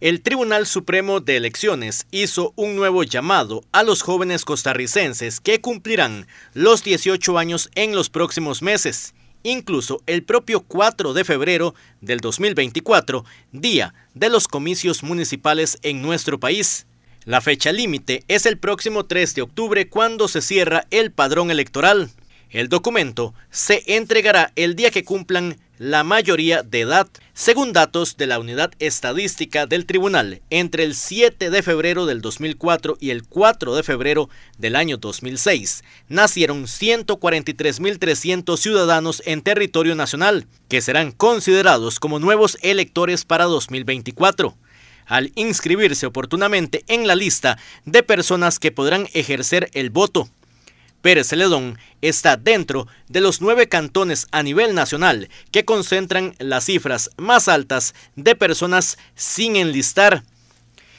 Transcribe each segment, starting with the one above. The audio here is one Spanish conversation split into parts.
El Tribunal Supremo de Elecciones hizo un nuevo llamado a los jóvenes costarricenses que cumplirán los 18 años en los próximos meses, incluso el propio 4 de febrero del 2024, día de los comicios municipales en nuestro país. La fecha límite es el próximo 3 de octubre cuando se cierra el padrón electoral. El documento se entregará el día que cumplan la mayoría de edad. Según datos de la Unidad Estadística del Tribunal, entre el 7 de febrero del 2004 y el 4 de febrero del año 2006, nacieron 143.300 ciudadanos en territorio nacional, que serán considerados como nuevos electores para 2024 al inscribirse oportunamente en la lista de personas que podrán ejercer el voto. Pérez Celedón está dentro de los nueve cantones a nivel nacional que concentran las cifras más altas de personas sin enlistar.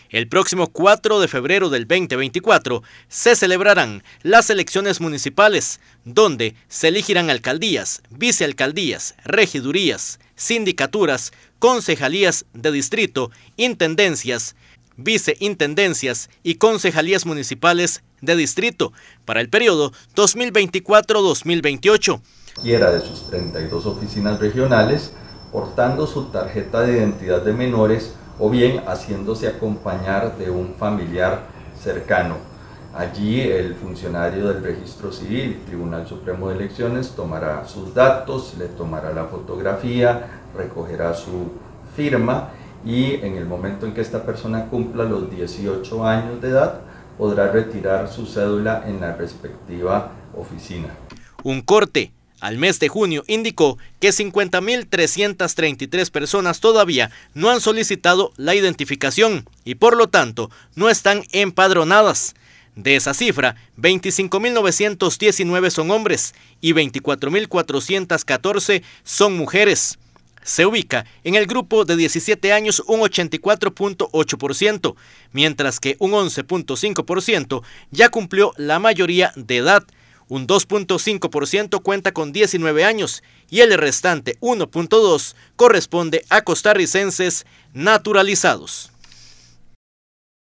El próximo 4 de febrero del 2024 se celebrarán las elecciones municipales, donde se elegirán alcaldías, vicealcaldías, regidurías, sindicaturas, concejalías de distrito, intendencias, viceintendencias y concejalías municipales de distrito para el periodo 2024-2028. Quiera de sus 32 oficinas regionales, portando su tarjeta de identidad de menores o bien haciéndose acompañar de un familiar cercano. Allí el funcionario del registro civil, Tribunal Supremo de Elecciones, tomará sus datos, le tomará la fotografía, recogerá su firma y en el momento en que esta persona cumpla los 18 años de edad, podrá retirar su cédula en la respectiva oficina. Un corte al mes de junio indicó que 50.333 personas todavía no han solicitado la identificación y por lo tanto no están empadronadas. De esa cifra, 25.919 son hombres y 24.414 son mujeres se ubica en el grupo de 17 años un 84.8%, mientras que un 11.5% ya cumplió la mayoría de edad, un 2.5% cuenta con 19 años y el restante 1.2 corresponde a costarricenses naturalizados.